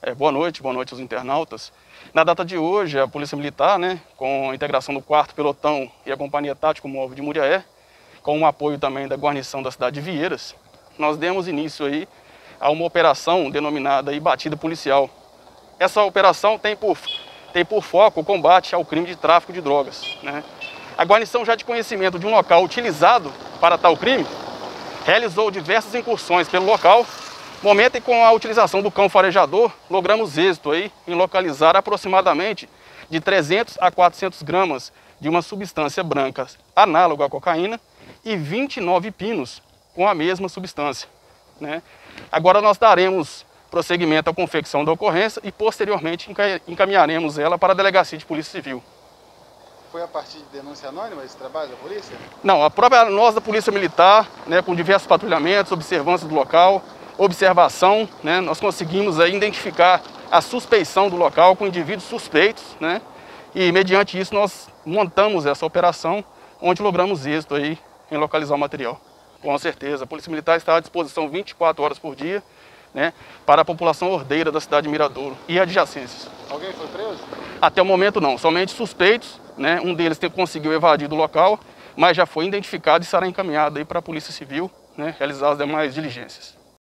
É, boa noite, boa noite aos internautas. Na data de hoje, a Polícia Militar, né, com a integração do 4 Pelotão e a Companhia Tático Móvel de Muriaé, com o apoio também da guarnição da cidade de Vieiras, nós demos início aí a uma operação denominada aí Batida Policial. Essa operação tem por, tem por foco o combate ao crime de tráfico de drogas. Né? A guarnição, já de conhecimento de um local utilizado para tal crime, realizou diversas incursões pelo local Momento em com a utilização do cão farejador, logramos êxito aí em localizar aproximadamente de 300 a 400 gramas de uma substância branca análoga à cocaína e 29 pinos com a mesma substância. Né? Agora nós daremos prosseguimento à confecção da ocorrência e posteriormente encaminharemos ela para a Delegacia de Polícia Civil. Foi a partir de denúncia anônima esse trabalho da polícia? Não, a própria nós da Polícia Militar, né, com diversos patrulhamentos, observância do local, observação, né, nós conseguimos aí identificar a suspeição do local com indivíduos suspeitos, né, e mediante isso nós montamos essa operação, onde logramos êxito aí em localizar o material. Com certeza, a Polícia Militar está à disposição 24 horas por dia, né, para a população ordeira da cidade de Miradouro e adjacências. Alguém foi preso? Até o momento não, somente suspeitos, né, um deles conseguiu evadir do local, mas já foi identificado e será encaminhado aí para a Polícia Civil, né, realizar as demais diligências.